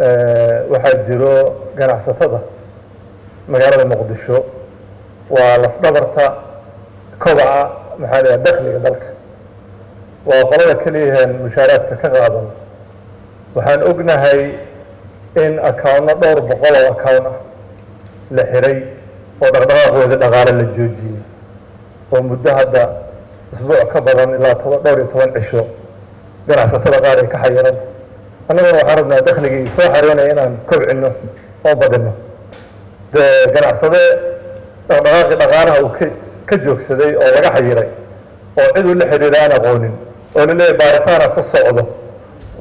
waxaa jiro ganacsatada magaalada muqdisho. Waa lafdhabarta kobaca maxaa la dakliga dalka. Waa qolada keliyahan mushaaraadka ka qaadan. Waxaan ognahay in accounno dhowr boqol oo account ah la xiray oo dhaqdhaqaaqooda dhaqaale la joojiyey. Oo muddo hadda isbuuc ka badan ilaa dhowr iyo toban cisho ganacsatada qaar ay ka xayiran annaguna waxaan rabnaa dakligii soo xareynaya inaan kobcino oo badino. De ganacsade dhaqdhaqaaqii dhaqaalaha uu ka joogsaday oo laga xayiray oo cid uu la xidhiira aan aqoonin oo laleeyahy baaritaana ku socdo.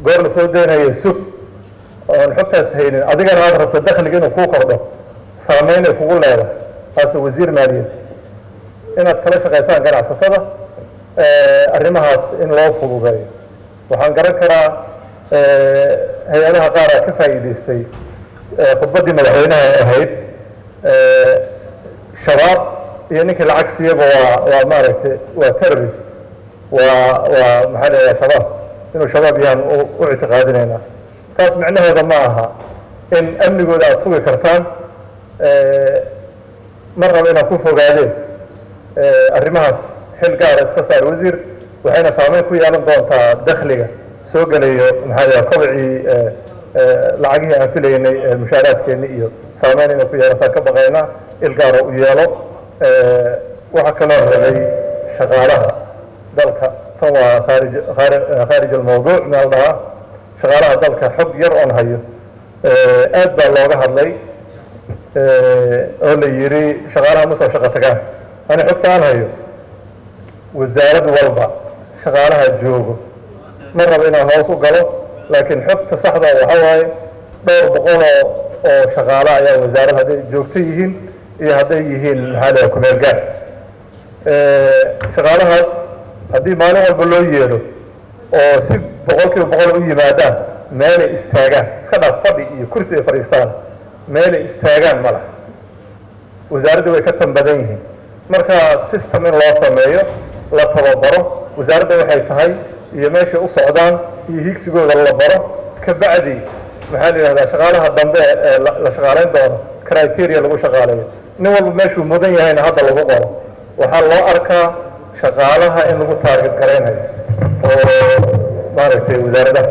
Goor la soo daynaya sug oon xogtaas haynin. Adigana aad rabto dakliga inuu kuu kordho saameynay kugu leedahay taas wasiir maaliyad inaad kala shaqaysaan ganacsatada arrimahaas in loo fududeeyo. Waxaan garan karaa hay'adaha qaar aa ka faa'iidaystay khudbaddii madaxweynaha ahayd shabaab iyo ninkii lacag siiyaba waa waa maaragtay waa terrorist. Waa waa maxaa yidhaha shabaab. Inuu shabaab yahan u ictiqaadinaynaa taas micnaheeda ma aha in amnigooda aada sugi kartaan mar raba inaad ku fogaadeen arrimahaas xil gaara iska saar wasiir waxayna saameyn ku yeelan doontaa dakliga soo gelayo maxaa kobcii lacagihii aan filaynay mushaaraadkeeni iyo saameyn inay ku yeelataan ka baqayna il gaara u yeelo waxaa kaloo rabay shaqaalaha. Dalka tan waa khaarij khaarij almawduuc meel dhaha. Shaqaalaha dalka xog yar oon hayo. Aad baa looga hadlay oo la yidhi shaqaalaha ma soo shaqo tagaan. Ani xogta aan hayo wasaarad walba shaqaalaha joogo ma rabo inaan hoos u galo laakiin xogta saxda waxa waaye dhowr boqoloo oo shaqaala ayaa wasaarad hadday joogto yihiin iyo hadday yihiin maxaa laha kumeel gaar. Shaqaalahaas haddii maalin walba loo yeedho oo si boqol kiiba boqol u yimaadaan meelay istaagaan iska dhaaf fadhi iyo kursi ay fadhiistaan meelay istaagaan ma laha. Wasaaradda way ka tan badan yihiin. Marka system in loo sameeyo la tababaro wasaaradda waxay tahay iyo meeshay u socdaan iyo higsigooda la baro kabacdi maxaa la yidhahdaa shaqaalaha dambe ee la shaqaalayn doono criteria lagu shaqaaleeyo. Nin walba meeshuu mudan yahayna hadda lagu qoro. Waxaa loo arkaa shaqaalaha in lagu taarget garaynayo oo maaragtay wasaaradaha